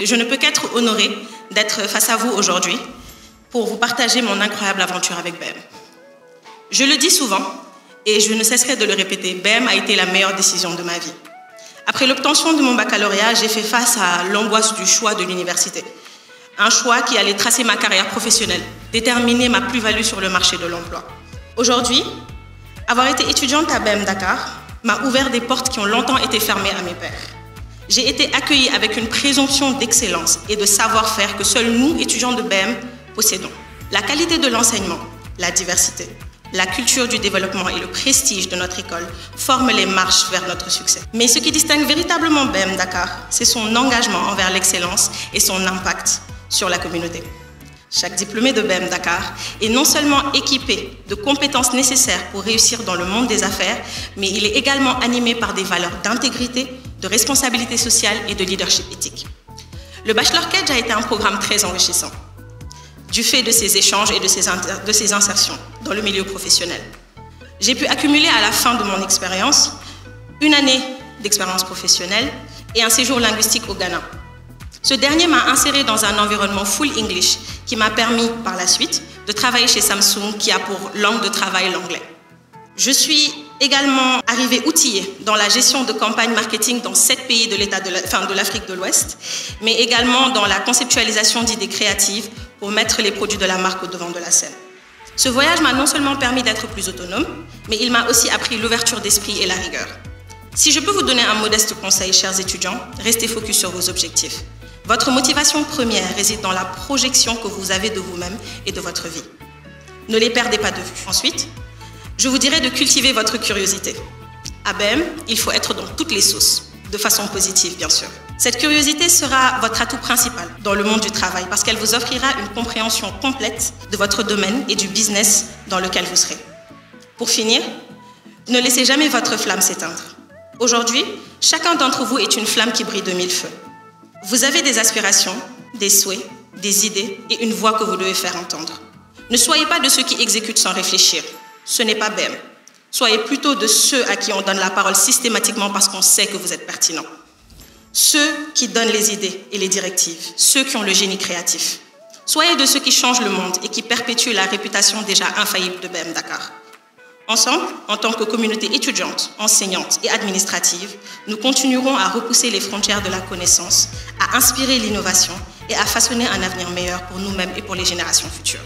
Je ne peux qu'être honorée d'être face à vous aujourd'hui pour vous partager mon incroyable aventure avec BEM. Je le dis souvent et je ne cesserai de le répéter, BEM a été la meilleure décision de ma vie. Après l'obtention de mon baccalauréat, j'ai fait face à l'angoisse du choix de l'université. Un choix qui allait tracer ma carrière professionnelle, déterminer ma plus-value sur le marché de l'emploi. Aujourd'hui, avoir été étudiante à BEM Dakar m'a ouvert des portes qui ont longtemps été fermées à mes pairs. J'ai été accueillie avec une présomption d'excellence et de savoir-faire que seuls nous, étudiants de BEM, possédons. La qualité de l'enseignement, la diversité, la culture du développement et le prestige de notre école forment les marches vers notre succès. Mais ce qui distingue véritablement BEM Dakar, c'est son engagement envers l'excellence et son impact sur la communauté. Chaque diplômé de BEM Dakar est non seulement équipé de compétences nécessaires pour réussir dans le monde des affaires, mais il est également animé par des valeurs d'intégrité, de responsabilité sociale et de leadership éthique. Le Bachelor Kedge a été un programme très enrichissant du fait de ces échanges et de ces, de ces insertions dans le milieu professionnel. J'ai pu accumuler à la fin de mon expérience une année d'expérience professionnelle et un séjour linguistique au Ghana. Ce dernier m'a inséré dans un environnement full English qui m'a permis par la suite de travailler chez Samsung qui a pour langue de travail l'anglais. Je suis également arrivée outillée dans la gestion de campagnes marketing dans sept pays de l'Afrique de l'Ouest, mais également dans la conceptualisation d'idées créatives pour mettre les produits de la marque au devant de la scène. Ce voyage m'a non seulement permis d'être plus autonome, mais il m'a aussi appris l'ouverture d'esprit et la rigueur. Si je peux vous donner un modeste conseil, chers étudiants, restez focus sur vos objectifs. Votre motivation première réside dans la projection que vous avez de vous-même et de votre vie. Ne les perdez pas de vue. Ensuite, je vous dirais de cultiver votre curiosité. À BEM, il faut être dans toutes les sauces de façon positive, bien sûr. Cette curiosité sera votre atout principal dans le monde du travail parce qu'elle vous offrira une compréhension complète de votre domaine et du business dans lequel vous serez. Pour finir, ne laissez jamais votre flamme s'éteindre. Aujourd'hui, chacun d'entre vous est une flamme qui brille de mille feux. Vous avez des aspirations, des souhaits, des idées et une voix que vous devez faire entendre. Ne soyez pas de ceux qui exécutent sans réfléchir. Ce n'est pas BEM. Soyez plutôt de ceux à qui on donne la parole systématiquement parce qu'on sait que vous êtes pertinent. Ceux qui donnent les idées et les directives, ceux qui ont le génie créatif. Soyez de ceux qui changent le monde et qui perpétuent la réputation déjà infaillible de BEM Dakar. Ensemble, en tant que communauté étudiante, enseignante et administrative, nous continuerons à repousser les frontières de la connaissance, à inspirer l'innovation et à façonner un avenir meilleur pour nous-mêmes et pour les générations futures.